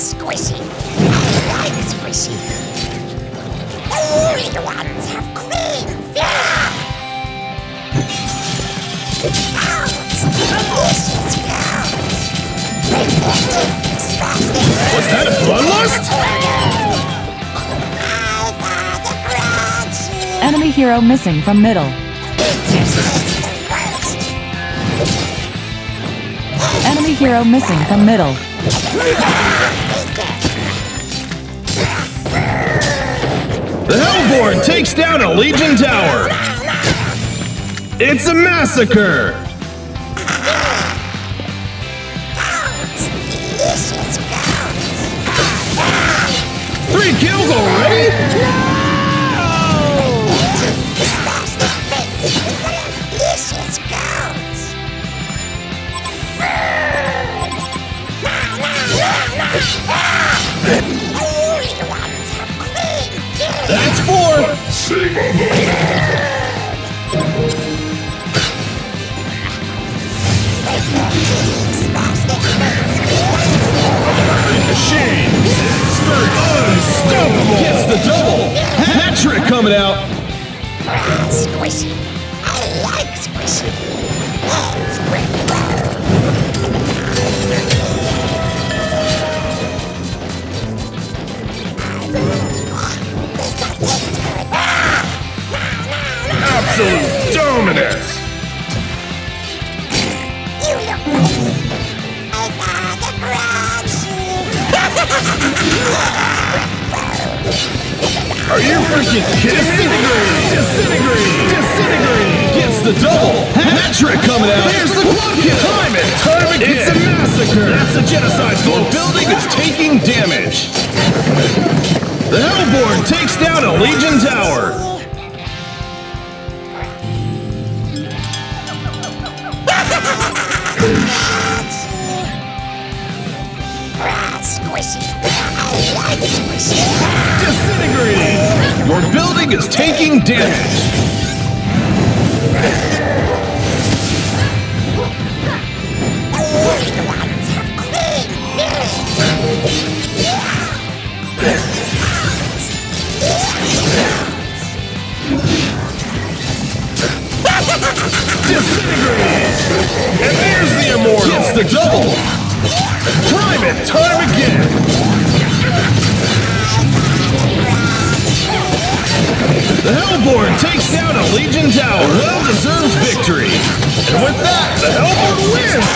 squishy. I like squishy. The little ones have clean fear. Bounce. Delicious bounce. Was that a bloodlust? I got the crunchy. Enemy hero missing from middle. Enemy hero missing from middle. The Hellbourne takes down a Legion Tower. It's a massacre. Three kills already? That's four. Smash the face. Unstoppable. Gets the double. Hat trick coming out. Squishy. I like squishy. Absolute dominance. You look pretty. I got the crunchy. Are you freaking kidding me? Disintegrate! Disintegrate! Disintegrate! Gets the double! Metric coming out! There's the quad kill! Time it! Time again! It's a massacre! That's a genocide, folks! The building is taking damage! The Hellbourne takes down a Legion Tower! Disintegrating! Your building is taking damage! The double! Prime it! Time again! The Hellbourne takes down a Legion Tower! Well-deserved victory! And with that, the Hellbourne wins!